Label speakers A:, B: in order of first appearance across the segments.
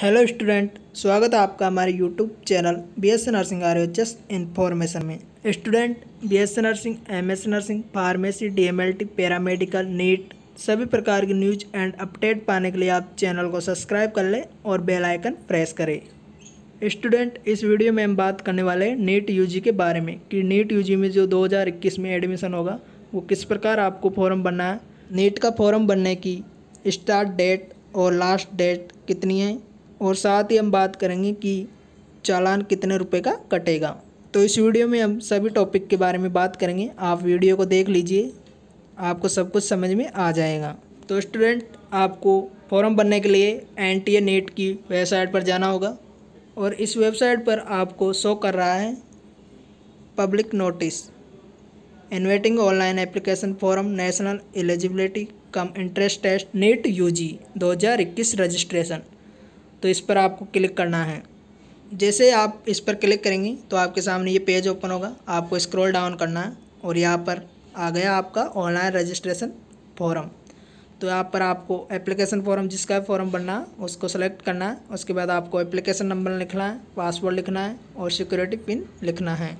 A: Hello student स्वागत है आपका हमारे YouTube channel B S nursing R S information में। Student B S nursing M S nursing pharmacy D M L T paramedical NEET सभी प्रकार की न्यूज़ एंड अपडेट पाने के लिए आप चैनल को सब्सक्राइब कर लें और बेल आइकन प्रेस करें। स्टूडेंट इस वीडियो में हम बात करने वाले हैं नीट यूजी के बारे में कि नीट यूजी में जो 2021 में एडमिशन होगा, वो किस प्रकार आपको फॉर्म बनना है। नीट का फॉर्म बनने की स्टार्ट डेट और लास्ट डेट कितनी है? और साथ ही हम बात करेंगे कि चालान कितने रुपए का कटेगा। तो इस वीडियो में हम सभी टॉपिक के बारे में बात करेंगे। आप वीडियो को देख लीजिए, आपको सब कुछ समझ में आ जाएगा। तो स्टूडेंट आपको फॉर्म भरने के लिए एन टी ए नीट की वेबसाइट पर जाना होगा और इस वेबसाइट पर आपको शो कर रहा है public notice inviting online application form national eligibility cum entrance test NEET UG 2021 registration तो इस पर आपको क्लिक करना है। जैसे आप इस पर क्लिक करेंगे तो आपके सामने ये पेज ओपन होगा। आपको स्क्रॉल डाउन करना है और यहाँ पर आ गया आपका ऑनलाइन रजिस्ट्रेशन फॉर्म। तो यहाँ पर आपको एप्लीकेशन फॉर्म, जिसका फॉर्म बनना है, उसको सेलेक्ट करना है। उसके बाद आपको एप्लीकेशन नंबर लिखना है, पासवर्ड लिखना है और सिक्योरिटी पिन लिखना है।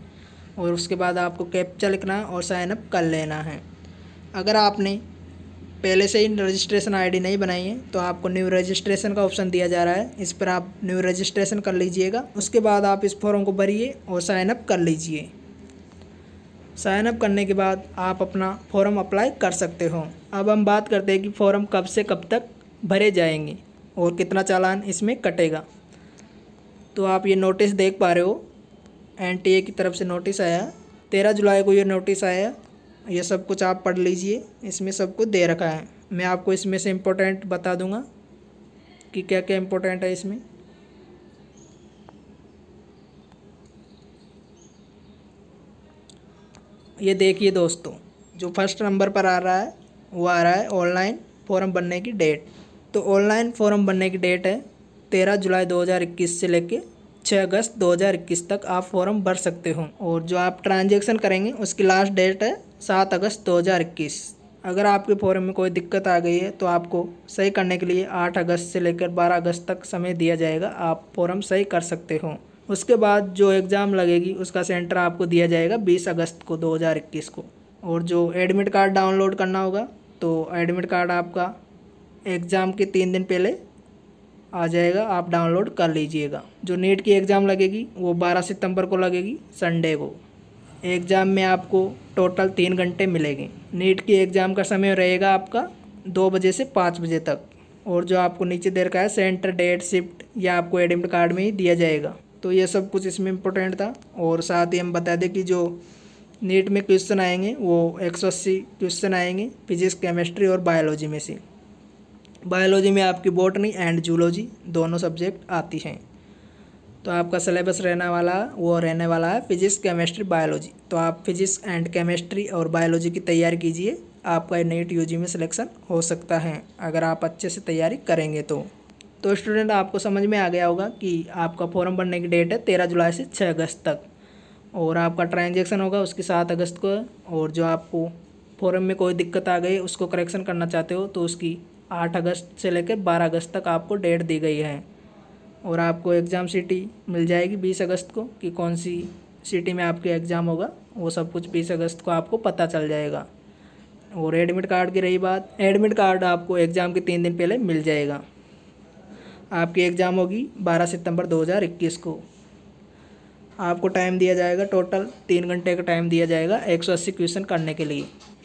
A: और उसके बाद आपको कैप्चा लिखना है और साइनअप कर लेना है। अगर आपने पहले से ही रजिस्ट्रेशन आईडी नहीं बनाई है तो आपको न्यू रजिस्ट्रेशन का ऑप्शन दिया जा रहा है। इस पर आप न्यू रजिस्ट्रेशन कर लीजिएगा। उसके बाद आप इस फॉर्म को भरिए और साइनअप कर लीजिए। साइनअप करने के बाद आप अपना फॉर्म अप्लाई कर सकते हो। अब हम बात करते हैं कि फॉर्म कब से कब तक भरे जाएँगे और कितना चालान इसमें कटेगा। तो आप ये नोटिस देख पा रहे हो। एन की तरफ़ से नोटिस आया। तेरह जुलाई को ये नोटिस आया। ये सब कुछ आप पढ़ लीजिए, इसमें सब कुछ दे रखा है। मैं आपको इसमें से इम्पोर्टेंट बता दूँगा कि क्या क्या इम्पोर्टेंट है इसमें। ये देखिए दोस्तों, जो फ़र्स्ट नंबर पर आ रहा है, वो आ रहा है ऑनलाइन फॉर्म बनने की डेट तो ऑनलाइन फॉर्म बनने की डेट है तेरह जुलाई 2021 से लेके छः अगस्त 2021 तक आप फॉर्म भर सकते हो और जो आप ट्रांजेक्शन करेंगे उसकी लास्ट डेट है सात अगस्त 2021 अगर आपके फॉर्म में कोई दिक्कत आ गई है तो आपको सही करने के लिए आठ अगस्त से लेकर बारह अगस्त तक समय दिया जाएगा, आप फॉर्म सही कर सकते हो। उसके बाद जो एग्ज़ाम लगेगी उसका सेंटर आपको दिया जाएगा बीस अगस्त को दो हज़ार इक्कीस को। और जो एडमिट कार्ड डाउनलोड करना होगा तो एडमिट कार्ड आपका एग्ज़ाम के तीन दिन पहले आ जाएगा, आप डाउनलोड कर लीजिएगा। जो नीट की एग्ज़ाम लगेगी, वो बारह सितंबर को लगेगी संडे को। एग्ज़ाम में आपको टोटल तीन घंटे मिलेंगे। नीट की एग्ज़ाम का समय रहेगा आपका दो बजे से पाँच बजे तक। और जो आपको नीचे दे रखा है सेंटर डेट शिफ्ट या आपको एडमिट कार्ड में ही दिया जाएगा। तो ये सब कुछ इसमें इम्पोर्टेंट था। और साथ ही हम बता दें कि जो नीट में क्वेश्चन आएँगे, वो एक सौ अस्सी क्वेश्चन आएँगे फिजिक्स केमिस्ट्री और बायोलॉजी में से। बायोलॉजी में आपकी बॉटनी एंड जूलॉजी दोनों सब्जेक्ट आती हैं। तो आपका सिलेबस रहने वाला, वो रहने वाला है फिजिक्स, केमिस्ट्री, बायोलॉजी। तो आप फिजिक्स एंड केमिस्ट्री और बायोलॉजी की तैयारी कीजिए, आपका नेट यूजी में सिलेक्शन हो सकता है, अगर आप अच्छे से तैयारी करेंगे तो। तो स्टूडेंट, आपको समझ में आ गया होगा कि आपका फॉर्म भरने की डेट है तेरह जुलाई से छः अगस्त तक। और आपका ट्रांजेक्शन होगा उसकी सात अगस्त को, और जो आपको फॉर्म में कोई दिक्कत आ गई, उसको करेक्शन करना चाहते हो तो उसकी आठ अगस्त से लेकर बारह अगस्त तक आपको डेट दी गई है। और आपको एग्ज़ाम सिटी मिल जाएगी बीस अगस्त को कि कौन सी सिटी में आपके एग्ज़ाम होगा, वो सब कुछ बीस अगस्त को आपको पता चल जाएगा। और एडमिट कार्ड की रही बात, एडमिट कार्ड आपको एग्ज़ाम के तीन दिन पहले मिल जाएगा। आपकी एग्ज़ाम होगी बारह सितंबर 2021 को। आपको टाइम दिया जाएगा टोटल तीन घंटे का टाइम दिया जाएगा एक सौ अस्सी क्वेश्चन करने के लिए।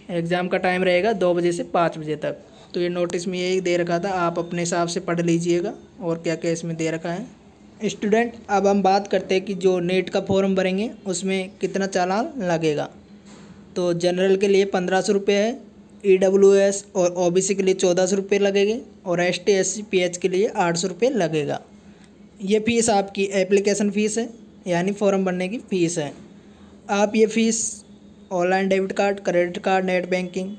A: एग्ज़ाम का टाइम रहेगा दो बजे से पाँच बजे तक। तो ये नोटिस में यही दे रखा था, आप अपने हिसाब से पढ़ लीजिएगा और क्या क्या इसमें दे रखा है। स्टूडेंट अब हम बात करते हैं कि जो नेट का फॉर्म भरेंगे, उसमें कितना चालान लगेगा। तो जनरल के लिए पंद्रह सौ रुपये है ई डब्ल्यू एस और ओ बी सी के लिए चौदह सौ रुपये लगेंगे और S T S C P H के लिए आठ सौ रुपये लगेगा। ये फ़ीस आपकी एप्लीकेशन फ़ीस है, यानी फॉर्म भरने की फ़ीस है। आप ये fees online debit card credit card net banking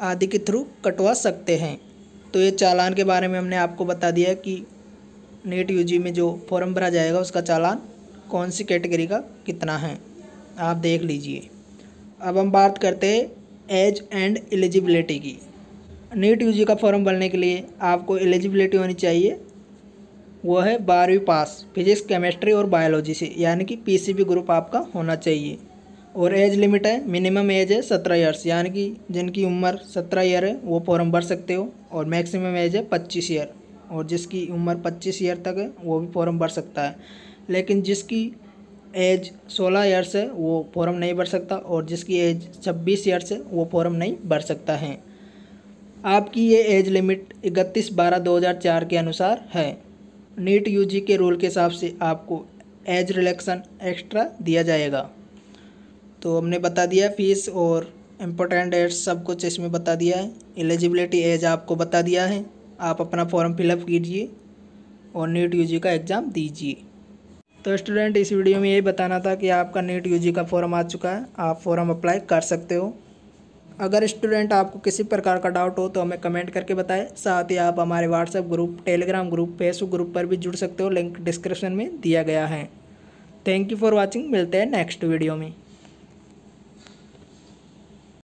A: आदि के थ्रू कटवा सकते हैं। तो ये चालान के बारे में हमने आपको बता दिया कि नेट यूजी में जो फॉर्म भरा जाएगा, उसका चालान कौन सी कैटेगरी का कितना है, आप देख लीजिए। अब हम बात करते हैं एज एंड एलिजिबिलिटी की। नीट यूजी का फॉर्म भरने के लिए आपको एलिजिबिलिटी होनी चाहिए वो है बारहवीं पास, फिजिक्स, केमिस्ट्री और बायोलॉजी से, यानी कि पीसीबी ग्रुप आपका होना चाहिए। और एज लिमिट है मिनिमम एज है सत्रह ईयर्स यानी कि जिनकी उम्र सत्रह ईयर है, वो फॉर्म भर सकते हो, और मैक्सिमम एज है पच्चीस ईयर और जिसकी उम्र पच्चीस ईयर तक है, वो भी फॉर्म भर सकता है। लेकिन जिसकी एज सोलह ईयर्स है, वो फॉर्म नहीं भर सकता, और जिसकी एज छब्बीस ईयर्स है, वो फॉर्म नहीं भर सकता है। आपकी ये एज लिमिट इकतीस बारह दो हज़ार चार के अनुसार है। नीट यूजी के रूल के हिसाब से आपको एज रिलेक्शन एक्स्ट्रा दिया जाएगा। तो हमने बता दिया फ़ीस और इम्पोर्टेंट डेट्स सब कुछ इसमें बता दिया है। एलिजिबिलिटी एज आपको बता दिया है। आप अपना फॉर्म फिलअप कीजिए और नीट यूजी का एग्ज़ाम दीजिए। तो स्टूडेंट इस वीडियो में यही बताना था कि आपका नीट यूजी का फॉर्म आ चुका है। आप फॉर्म अप्लाई कर सकते हो। अगर स्टूडेंट आपको किसी प्रकार का डाउट हो तो हमें कमेंट करके बताएँ। साथ ही आप हमारे WhatsApp group Telegram group Facebook group पर भी जुड़ सकते हो। लिंक डिस्क्रिप्शन में दिया गया है। थैंक यू फॉर वॉचिंग मिलते हैं नेक्स्ट वीडियो में।